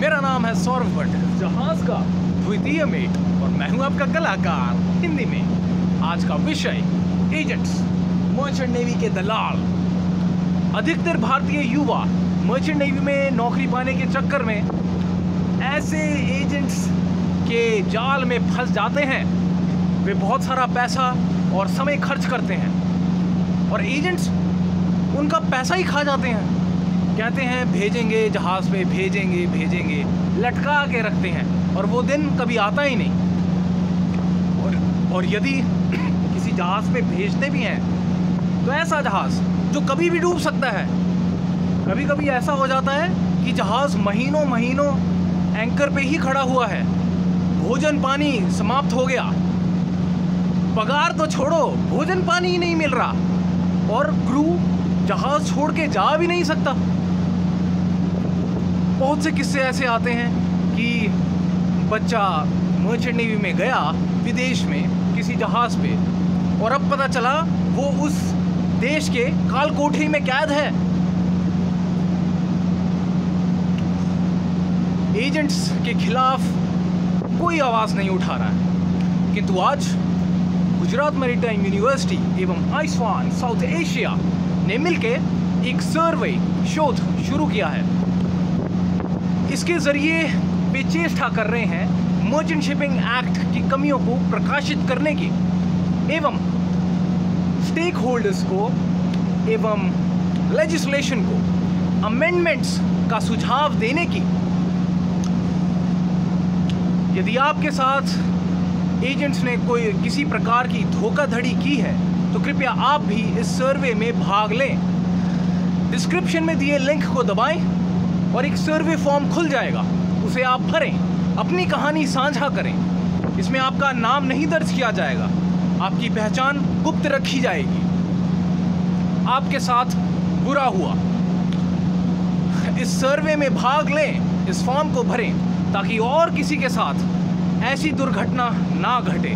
मेरा नाम है सौरभ भट्ट, जहाज़ का द्वितीय मेट, और मैं हूँ आपका कलाकार हिंदी में। आज का विषय, एजेंट्स मर्चेंट नेवी के दलाल। अधिकतर भारतीय युवा मर्चेंट नेवी में नौकरी पाने के चक्कर में ऐसे एजेंट्स के जाल में फंस जाते हैं। वे बहुत सारा पैसा और समय खर्च करते हैं, और एजेंट्स उनका पैसा ही खा जाते हैं। कहते हैं, भेजेंगे, जहाज़ पे भेजेंगे भेजेंगे। लटका के रखते हैं, और वो दिन कभी आता ही नहीं। और और यदि किसी जहाज़ पे भेजते भी हैं तो ऐसा जहाज़, जो कभी भी डूब सकता है कभी कभी ऐसा हो जाता है कि जहाज़ महीनों महीनों एंकर पे ही खड़ा हुआ है। भोजन पानी समाप्त हो गया। पगार तो छोड़ो, भोजन पानी ही नहीं मिल रहा। और क्रू जहाज़ छोड़ के जा भी नहीं सकता। बहुत से किस्से ऐसे आते हैं कि बच्चा मर्चेंट नेवी में गया विदेश में किसी जहाज़ पे और अब पता चला वो उस देश के काल कोठरी में कैद है। एजेंट्स के खिलाफ कोई आवाज़ नहीं उठा रहा है। किंतु आज गुजरात मैरीटाइम यूनिवर्सिटी एवं आइसवान साउथ एशिया ने मिलकर एक सर्वे शोध शुरू किया है। इसके ज़रिए वे चेष्टा कर रहे हैं मर्चेंट शिपिंग एक्ट की कमियों को प्रकाशित करने की। एवं स्टेक होल्डर्स को एवं लेजिस्लेशन को अमेंडमेंट्स का सुझाव देने की। यदि आपके साथ एजेंट्स ने कोई किसी प्रकार की धोखाधड़ी की है तो कृपया आप भी इस सर्वे में भाग लें। डिस्क्रिप्शन में दिए लिंक को दबाएँ। और एक सर्वे फॉर्म खुल जाएगा, उसे आप भरें, अपनी कहानी साझा करें। इसमें आपका नाम नहीं दर्ज किया जाएगा, आपकी पहचान गुप्त रखी जाएगी। आपके साथ बुरा हुआ। इस सर्वे में भाग लें, इस फॉर्म को भरें, ताकि और किसी के साथ ऐसी दुर्घटना ना घटे।